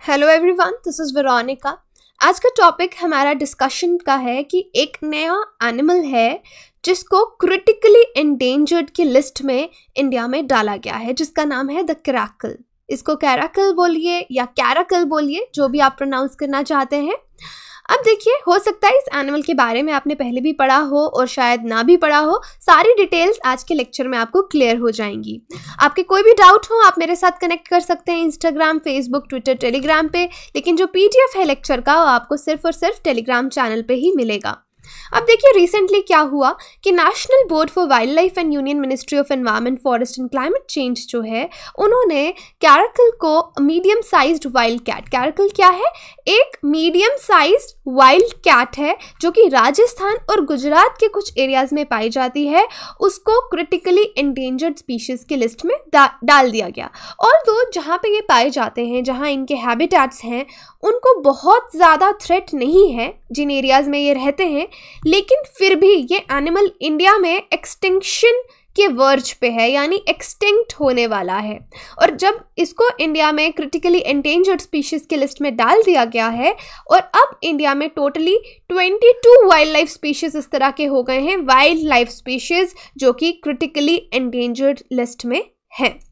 Hello everyone this is Veronica आज का topic हमारा डिस्कशन का है कि एक नया एनिमल है जिसको क्रिटिकली एंडेंजर्ड की लिस्ट में इंडिया में डाला गया है, जिसका नाम है द कैराकल इसको कैराकल बोलिए या कैराकल बोलिए, जो भी आप प्रोनाउंस करना चाहते हैं। अब देखिए, हो सकता है इस एनिमल के बारे में आपने पहले भी पढ़ा हो और शायद ना भी पढ़ा हो। सारी डिटेल्स आज के लेक्चर में आपको क्लियर हो जाएँगी। आपके कोई भी डाउट हो, आप मेरे साथ कनेक्ट कर सकते हैं इंस्टाग्राम फेसबुक ट्विटर टेलीग्राम पे। लेकिन जो पीडीएफ है लेक्चर का, वो आपको सिर्फ़ और सिर्फ़ टेलीग्राम चैनल पर ही मिलेगा। अब देखिए रिसेंटली क्या हुआ कि national board for wildlife and union ministry of environment forest and climate change जो है, उन्होंने कैरकल को medium sized wild cat caracal क्या है? एक मीडियम साइज्ड वाइल्ड कैट है, जो कि राजस्थान और गुजरात के कुछ एरियाज़ में पाई जाती है। उसको क्रिटिकली इंडेंजर्ड स्पीशीज की लिस्ट में डाल दिया गया। और दो जहाँ पे ये पाए जाते हैं, जहाँ इनके हैबिटेट्स हैं, उनको बहुत ज़्यादा थ्रेट नहीं है, जिन एरियाज़ में ये रहते हैं लेकिन फिर भी ये एनिमल इंडिया में एक्सटिंक्शन के वर्ज पे है, यानी एक्सटिंक्ट होने वाला है। और जब इसको इंडिया में क्रिटिकली एंडेंजर्ड स्पीशीज़ के लिस्ट में डाल दिया गया है, और अब इंडिया में टोटली 22 वाइल्ड लाइफ स्पीशीज़ इस तरह के हो गए हैं वाइल्ड लाइफ स्पीशीज़ जो कि क्रिटिकली एंडेंजर्ड लिस्ट में हैं।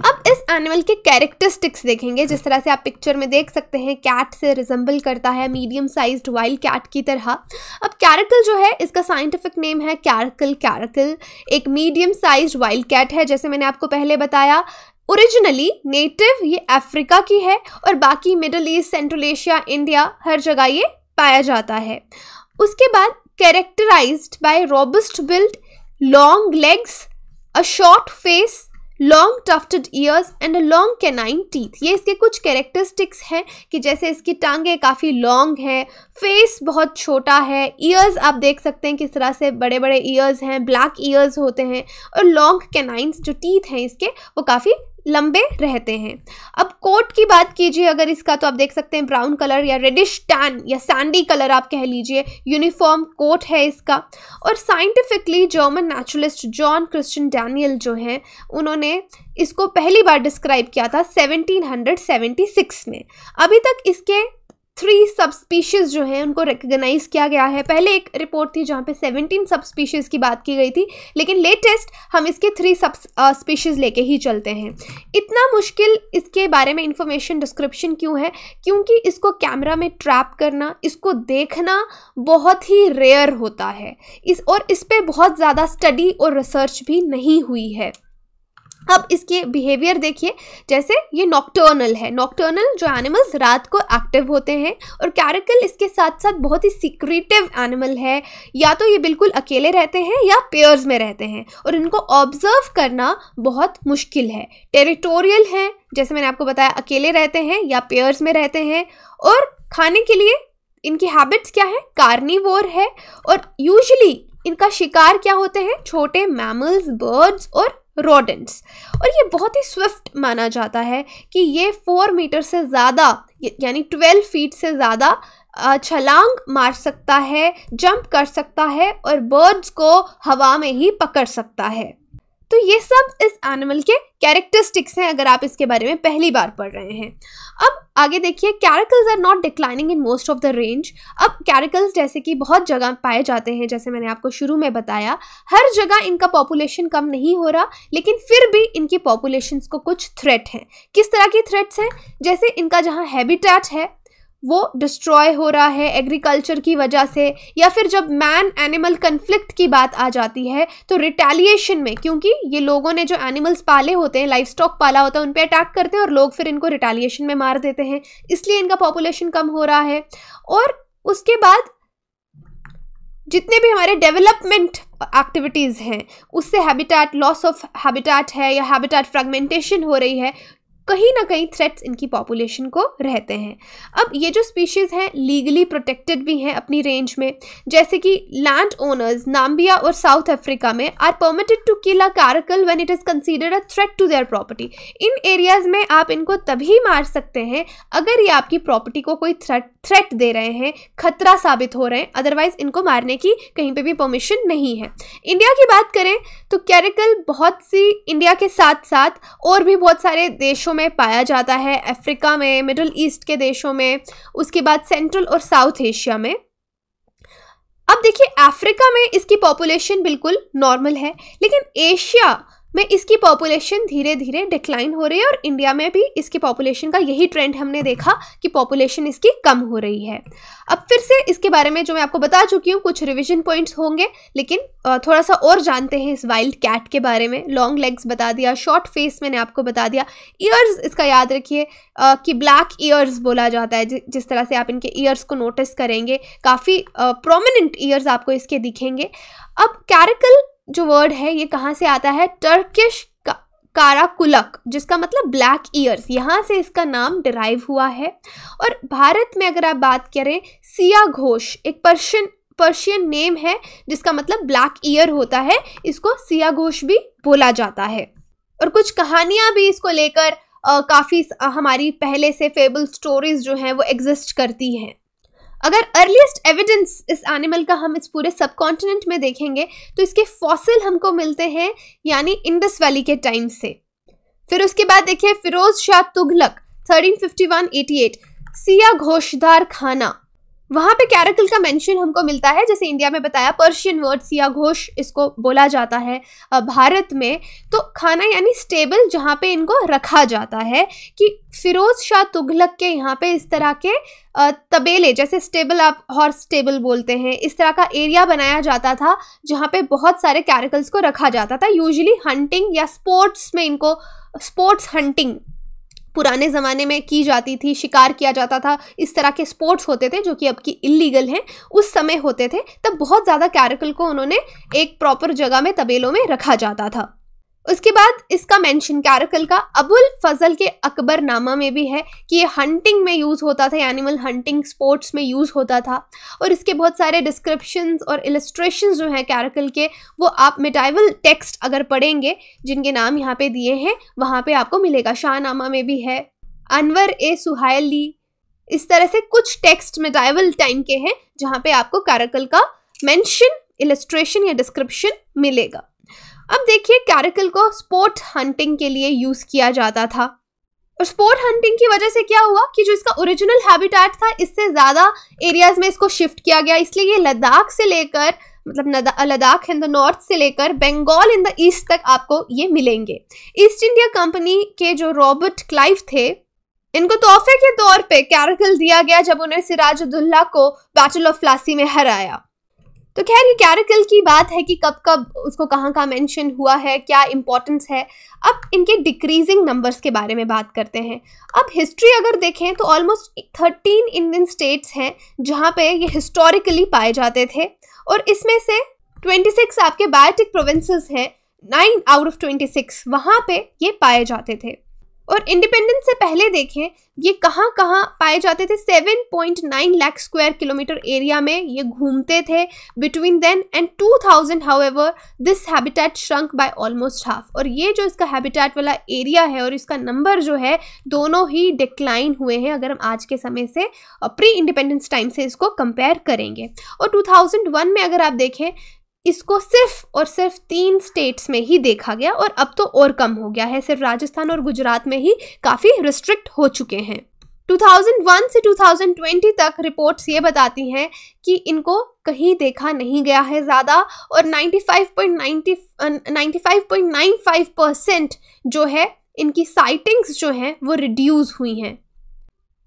अब इस एनिमल के कैरेक्टरिस्टिक्स देखेंगे, जिस तरह से आप पिक्चर में देख सकते हैं कैट से रिजेंबल करता है मीडियम साइज्ड वाइल्ड कैट की तरह। अब कैरकल जो है, इसका साइंटिफिक नेम है कैरकल कैरकल एक मीडियम साइज्ड वाइल्ड कैट है, जैसे मैंने आपको पहले बताया। ओरिजिनली नेटिव ये अफ्रीका की है, और बाकी middle east central Asia India हर जगह ये पाया जाता है। उसके बाद characterized by robust build long legs a short face long tufted ears and a long canine teeth ये इसके कुछ कैरेक्टरिस्टिक्स हैं कि जैसे इसकी टांगें काफ़ी लॉन्ग है फेस बहुत छोटा है ईयर्स आप देख सकते हैं किस तरह से बड़े बड़े ईयर्स हैं ब्लैक ईयर्स होते हैं और लॉन्ग कैनाइंस जो टीथ हैं इसके, वो काफ़ी लंबे रहते हैं। अब कोट की बात कीजिए, अगर इसका तो आप देख सकते हैं ब्राउन कलर या रेडिश टैन या सैंडी कलर आप कह लीजिए यूनिफॉर्म कोट है इसका। और scientifically German naturalist John Christian Daniel जो हैं, उन्होंने इसको पहली बार डिस्क्राइब किया था 1776 में। अभी तक इसके थ्री सब स्पीशीज़ जो हैं, उनको रिकगनाइज किया गया है। पहले एक रिपोर्ट थी जहाँ पे सेवनटीन सब स्पीशीज़ की बात की गई थी, लेकिन लेटेस्ट हम इसके थ्री सब स्पीशीज़ लेके ही चलते हैं। इतना मुश्किल इसके बारे में इंफॉर्मेशन डिस्क्रिप्शन क्यों है? क्योंकि इसको कैमरा में ट्रैप करना, इसको देखना बहुत ही रेयर होता है। इस, और इस पर बहुत ज़्यादा स्टडी और रिसर्च भी नहीं हुई है। अब इसके बिहेवियर देखिए, जैसे ये नॉक्टर्नल है। नॉक्टर्नल जो एनिमल्स रात को एक्टिव होते हैं और कैरिकल इसके साथ साथ बहुत ही सीक्रेटिव एनिमल है। या तो ये बिल्कुल अकेले रहते हैं या पेयर्स में रहते हैं और इनको ऑब्ज़र्व करना बहुत मुश्किल है। टेरिटोरियल है, जैसे मैंने आपको बताया, अकेले रहते हैं या पेयर्स में रहते हैं। और खाने के लिए इनकी हैबिट्स क्या है? कार्निवोर है और यूजली इनका शिकार क्या होते हैं? छोटे मैमल्स बर्ड्स और रोडेंट्स। और ये बहुत ही स्विफ्ट माना जाता है कि ये फोर मीटर से ज़्यादा यानी ट्वेल्व फीट से ज़्यादा छलांग मार सकता है, जंप कर सकता है और बर्ड्स को हवा में ही पकड़ सकता है। तो ये सब इस एनिमल के कैरेक्टरिस्टिक्स हैं, अगर आप इसके बारे में पहली बार पढ़ रहे हैं। अब आगे देखिए caracals are not declining in most of the range अब कैरिकल्स जैसे कि बहुत जगह पाए जाते हैं, जैसे मैंने आपको शुरू में बताया, हर जगह इनका पॉपुलेशन कम नहीं हो रहा, लेकिन फिर भी इनकी पॉपुलेशन को कुछ थ्रेट हैं। किस तरह की थ्रेट्स हैं? जैसे इनका जहाँ हैबिटेट है वो डिस्ट्रॉय हो रहा है एग्रीकल्चर की वजह से, या फिर जब मैन एनिमल कन्फ्लिक्ट की बात आ जाती है तो रिटेलिएशन में, क्योंकि ये लोगों ने जो एनिमल्स पाले होते हैं लाइफ स्टॉक पाला होता है उन पर अटैक करते हैं और लोग फिर इनको रिटेलिएशन में मार देते हैं। इसलिए इनका पॉपुलेशन कम हो रहा है। और उसके बाद जितने भी हमारे डेवलपमेंट एक्टिविटीज़ हैं, उससे हैबिटेट लॉस ऑफ़ हैबिटेट है, या हैबिटेट फ्रेगमेंटेशन हो रही है कहीं ना कहीं थ्रेट्स इनकी पॉपुलेशन को रहते हैं। अब ये जो स्पीशीज़ हैं लीगली प्रोटेक्टेड भी हैं अपनी रेंज में, जैसे कि लैंड ओनर्स नाम्बिया और साउथ अफ्रीका में are permitted to kill a caracal when it is considered a threat to their property in areas में आप इनको तभी मार सकते हैं अगर ये आपकी प्रॉपर्टी को कोई थ्रेट थ्रेट दे रहे हैं, खतरा साबित हो रहे हैं अदरवाइज़ इनको मारने की कहीं पे भी परमिशन नहीं है। इंडिया की बात करें तो कैरिकल बहुत सी, इंडिया के साथ साथ और भी बहुत सारे देशों में पाया जाता है, अफ्रीका में, मिडल ईस्ट के देशों में, उसके बाद सेंट्रल और साउथ एशिया में। अब देखिए, अफ्रीका में इसकी पॉपुलेशन बिल्कुल नॉर्मल है, लेकिन एशिया में इसकी पॉपुलेशन धीरे धीरे डिक्लाइन हो रही है और इंडिया में भी इसकी पॉपुलेशन का यही ट्रेंड हमने देखा कि पॉपुलेशन इसकी कम हो रही है। अब फिर से इसके बारे में जो मैं आपको बता चुकी हूँ, कुछ रिविजन पॉइंट्स होंगे, लेकिन थोड़ा सा और जानते हैं इस वाइल्ड कैट के बारे में। लॉन्ग लेग्स बता दिया शॉर्ट फेस मैंने आपको बता दिया। ईयर्स इसका याद रखिए कि ब्लैक ईयर्स बोला जाता है जिस तरह से आप इनके ईयर्स को नोटिस करेंगे, काफ़ी प्रोमिनेंट ईयर्स आपको इसके दिखेंगे। अब कैरिकल जो वर्ड है, ये कहाँ से आता है? टर्किश काराकुलक जिसका मतलब ब्लैक ईयर्स यहाँ से इसका नाम डिराइव हुआ है। और भारत में अगर आप बात करें, सिया घोष, एक पर्शियन पर्शियन नेम है, जिसका मतलब ब्लैक ईयर होता है। इसको सिया घोष भी बोला जाता है। और कुछ कहानियाँ भी इसको लेकर काफ़ी हमारी पहले से फेबल स्टोरीज जो हैं, वो एग्जिस्ट करती हैं। अगर अर्लीस्ट एविडेंस इस एनिमल का हम इस पूरे सब कॉन्टिनेंट में देखेंगे तो इसके फॉसिल हमको मिलते हैं, यानी इंडस वैली के टाइम से। फिर उसके बाद देखिए फिरोज शाह तुगलक 1351-88 सिया घोषदार खाना वहाँ पे कैरेकल का मेंशन हमको मिलता है, जैसे इंडिया में बताया पर्शियन वर्ड्स या घोष इसको बोला जाता है भारत में। तो खाना यानी स्टेबल जहाँ पे इनको रखा जाता है कि फिरोज शाह तुगलक के यहाँ पे इस तरह के तबेले, जैसे स्टेबल आप हॉर्स स्टेबल बोलते हैं, इस तरह का एरिया बनाया जाता था, जहाँ पे बहुत सारे कैरेकल्स को रखा जाता था। यूजली हंटिंग या स्पोर्ट्स में इनको स्पोर्ट्स हंटिंग पुराने ज़माने में की जाती थी, शिकार किया जाता था, इस तरह के स्पोर्ट्स होते थे जो कि अब की इलीगल हैं, उस समय होते थे, तब बहुत ज़्यादा कैरिकल को उन्होंने एक प्रॉपर जगह में, तबेलों में रखा जाता था। उसके बाद इसका मेंशन कैरकल का। अबुल फजल के अकबर नामा में भी है कि ये हंटिंग में यूज़ होता था एनिमल हंटिंग स्पोर्ट्स में यूज़ होता था। और इसके बहुत सारे डिस्क्रिप्शंस और इलस्ट्रेशन जो हैं कैरकल के, वो आप मिटाइवल टेक्स्ट अगर पढ़ेंगे, जिनके नाम यहाँ पे दिए हैं, वहाँ पे आपको मिलेगा। शाहनामा में भी है, अनवर ए सुहायली। इस तरह से कुछ टेक्स्ट मिटाइवल टाइम के हैं, जहाँ पे आपको कैरकल का मेंशन इलस्ट्रेशन या डिस्क्रिप्शन मिलेगा। अब देखिए कैरिकल को स्पोर्ट हंटिंग के लिए यूज़ किया जाता था। और स्पोर्ट हंटिंग की वजह से क्या हुआ कि जो इसका ओरिजिनल हैबिटेट था, इससे ज़्यादा एरियाज़ में इसको शिफ्ट किया गया। इसलिए ये लद्दाख से लेकर मतलब लद्दाख इन द नॉर्थ से लेकर बंगाल इन द ईस्ट तक आपको ये मिलेंगे। ईस्ट इंडिया कंपनी के जो रॉबर्ट क्लाइव थे, इनको तोहफे के तौर पे कैरिकल दिया गया जब उन्हें सिराजुद्दौला को बैटल ऑफ़ फ्लासी में हराया। तो खैर, ये कैरिकल की बात है कि कब कब उसको कहाँ कहाँ मेंशन हुआ है, क्या इंपॉर्टेंस है। अब इनके डिक्रीजिंग नंबर्स के बारे में बात करते हैं। अब हिस्ट्री अगर देखें तो ऑलमोस्ट थर्टीन इंडियन स्टेट्स हैं जहाँ पे ये हिस्टोरिकली पाए जाते थे और इसमें से ट्वेंटी सिक्स आपके बायोटिक प्रोविंसेस हैं nine out of twenty six वहाँ पे ये पाए जाते थे। और इंडिपेंडेंस से पहले देखें, ये कहाँ कहाँ पाए जाते थे? 7.9 लाख स्क्वायर किलोमीटर एरिया में ये घूमते थे। Between then and 2000 however this habitat shrunk by almost half और ये जो इसका हैबिटेट वाला एरिया है और इसका नंबर जो है, दोनों ही डिक्लाइन हुए हैं अगर हम आज के समय से प्री इंडिपेंडेंस टाइम से इसको कंपेयर करेंगे। और 2001 में अगर आप देखें इसको सिर्फ़ और सिर्फ़ तीन स्टेट्स में ही देखा गया और अब तो और कम हो गया है। सिर्फ़ राजस्थान और गुजरात में ही काफ़ी रिस्ट्रिक्ट हो चुके हैं। 2001 से 2020 तक रिपोर्ट्स ये बताती हैं कि इनको कहीं देखा नहीं गया है ज़्यादा और 95.90 95.95 परसेंट जो है, इनकी साइटिंग्स जो हैं, वो रिड्यूस हुई हैं।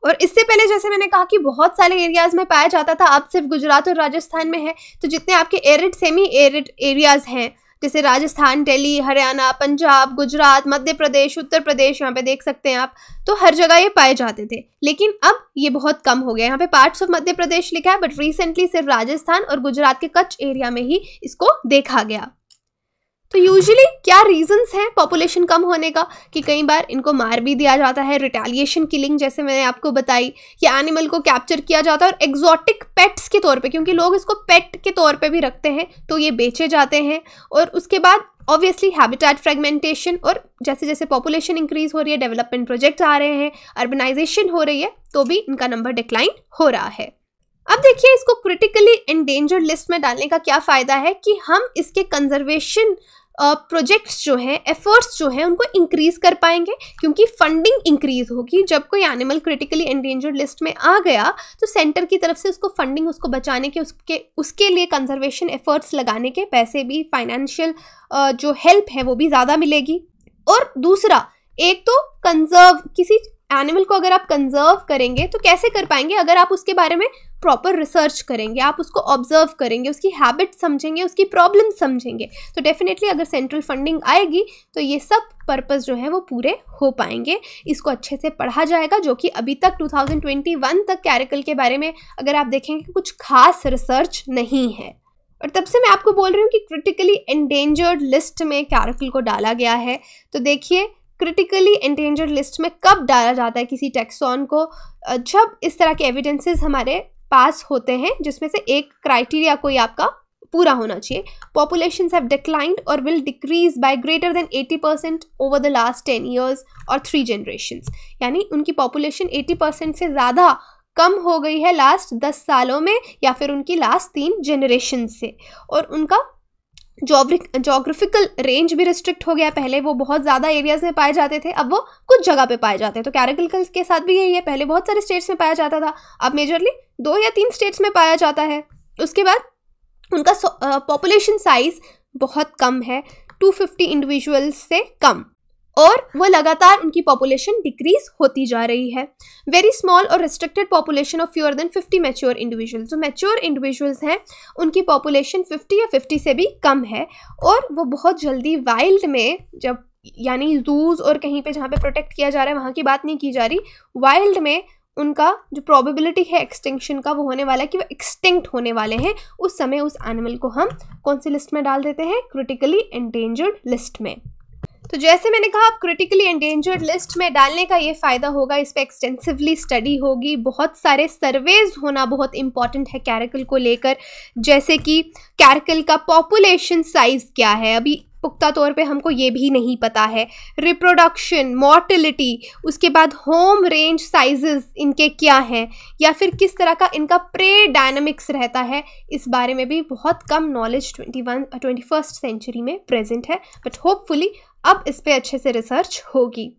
और इससे पहले जैसे मैंने कहा कि बहुत सारे एरियाज़ में पाया जाता था अब सिर्फ़ गुजरात और राजस्थान में है तो जितने आपके एरिड सेमी एरिड एरियाज़ हैं, जैसे राजस्थान, दिल्ली, हरियाणा, पंजाब, गुजरात, मध्य प्रदेश, उत्तर प्रदेश, यहाँ पे देख सकते हैं आप तो हर जगह ये पाए जाते थे। लेकिन अब ये बहुत कम हो गया यहाँ पे पार्ट्स ऑफ़ मध्य प्रदेश लिखा है बट रिसेंटली सिर्फ़ राजस्थान और गुजरात के कच्छ एरिया में ही इसको देखा गया। तो यूजुअली क्या रीजंस हैं पॉपुलेशन कम होने का? कि कई बार इनको मार भी दिया जाता है रिटेलिएशन किलिंग जैसे मैंने आपको बताई कि एनिमल को कैप्चर किया जाता है और एग्जॉटिक पेट्स के तौर पे, क्योंकि लोग इसको पेट के तौर पे भी रखते हैं तो ये बेचे जाते हैं। और उसके बाद ऑब्वियसली हैबिटेट फ्रेगमेंटेशन और जैसे जैसे पॉपुलेशन इंक्रीज हो रही है डेवलपमेंट प्रोजेक्ट आ रहे हैं अर्बनाइजेशन हो रही है तो भी इनका नंबर डिक्लाइन हो रहा है। अब देखिए इसको क्रिटिकली एंडेंजर्ड लिस्ट में डालने का क्या फ़ायदा है कि हम इसके कंजर्वेशन प्रोजेक्ट्स जो हैं एफर्ट्स जो हैं, उनको इंक्रीज कर पाएँगे क्योंकि फंडिंग इंक्रीज होगी। जब कोई एनिमल क्रिटिकली एंडेंजर्ड लिस्ट में आ गया तो सेंटर की तरफ़ से उसको फंडिंग उसको बचाने के, उसके उसके लिए कंजर्वेशन एफर्ट्स लगाने के पैसे भी फाइनेंशियल जो हेल्प है, वो भी ज़्यादा मिलेगी। और दूसरा, एक तो कंजर्व किसी एनिमल को अगर आप कंजर्व करेंगे तो कैसे कर पाएँगे? अगर आप उसके बारे में प्रॉपर रिसर्च करेंगे, आप उसको ऑब्ज़र्व करेंगे, उसकी हैबिट समझेंगे, उसकी प्रॉब्लम समझेंगे। तो डेफिनेटली अगर सेंट्रल फंडिंग आएगी तो ये सब पर्पज़ जो है वो पूरे हो पाएँगे। इसको अच्छे से पढ़ा जाएगा, जो कि अभी तक 2021 तक कैरिकल के बारे में अगर आप देखेंगे कुछ खास रिसर्च नहीं है। और तब से मैं आपको बोल रही हूँ कि क्रिटिकली एंडेंजर्ड लिस्ट में कैरिकल को डाला गया है। तो देखिए क्रिटिकली एंडेंजर्ड लिस्ट में कब डाला जाता है किसी टेक्सॉन को? जब इस तरह के एविडेंसेस हमारे पास होते हैं, जिसमें से एक क्राइटेरिया कोई आपका पूरा होना चाहिए। पॉपुलेशन हैव डिक्लाइंड और will decrease by greater than 80 percent over the last 10 years और थ्री जनरेशन यानी उनकी पॉपुलेशन 80 परसेंट से ज़्यादा कम हो गई है लास्ट 10 सालों में या फिर उनकी लास्ट तीन जनरेशन से। और उनका जोग्राफिकल रेंज भी रिस्ट्रिक्ट हो गया। पहले वो बहुत ज़्यादा एरियाज़ में पाए जाते थे, अब वो कुछ जगह पे पाए जाते हैं। तो कैरेकल के साथ भी यही है, पहले बहुत सारे स्टेट्स में पाया जाता था। अब मेजरली दो या तीन स्टेट्स में पाया जाता है। उसके बाद उनका पॉपुलेशन साइज़ बहुत कम है 250 इंडिविजुअल्स से कम। और वो लगातार उनकी पॉपुलेशन डिक्रीज होती जा रही है। वेरी स्मॉल और restricted population of fewer than 50 mature individuals जो मैच्योर इंडिविजुअल्स हैं, उनकी पॉपुलेशन 50 या 50 से भी कम है। और वो बहुत जल्दी वाइल्ड में जब, यानी जूज और कहीं पे जहाँ पे प्रोटेक्ट किया जा रहा है, वहाँ की बात नहीं की जा रही वाइल्ड में उनका जो प्रोबेबिलिटी है एक्सटिंक्शन का वो होने वाला है कि वो एक्सटिंक्ट होने वाले हैं। उस समय उस एनिमल को हम कौन सी लिस्ट में डाल देते हैं? क्रिटिकली एंडेंजर्ड लिस्ट में। तो जैसे मैंने कहा आप क्रिटिकली एंडेंजर्ड लिस्ट में डालने का ये फ़ायदा होगा, इस पर एक्सटेंसिवली स्टडी होगी, बहुत सारे सर्वेज होना बहुत इंपॉर्टेंट है कैरिकल को लेकर। जैसे कि कैरिकल का पॉपुलेशन साइज़ क्या है? अभी पुख्ता तौर पे हमको ये भी नहीं पता है। रिप्रोडक्शन मॉर्टिलिटी उसके बाद होम रेंज साइजेस इनके क्या हैं? या फिर किस तरह का इनका प्रे डायनामिक्स रहता है? इस बारे में भी बहुत कम knowledge twenty one twenty first century में प्रेजेंट है बट होपफुली अब इस पर अच्छे से रिसर्च होगी।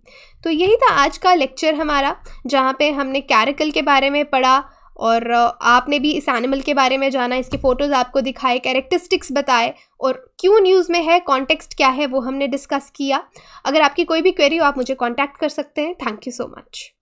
तो यही था आज का लेक्चर हमारा, जहाँ पे हमने कैरिकल के बारे में पढ़ा और आपने भी इस एनिमल के बारे में जाना, इसके फ़ोटोज़ आपको दिखाए कैरेक्टरिस्टिक्स बताए। और क्यों न्यूज़ में है कॉन्टेक्स्ट क्या है, वो हमने डिस्कस किया। अगर आपकी कोई भी क्वेरी हो, आप मुझे कॉन्टैक्ट कर सकते हैं। Thank you so much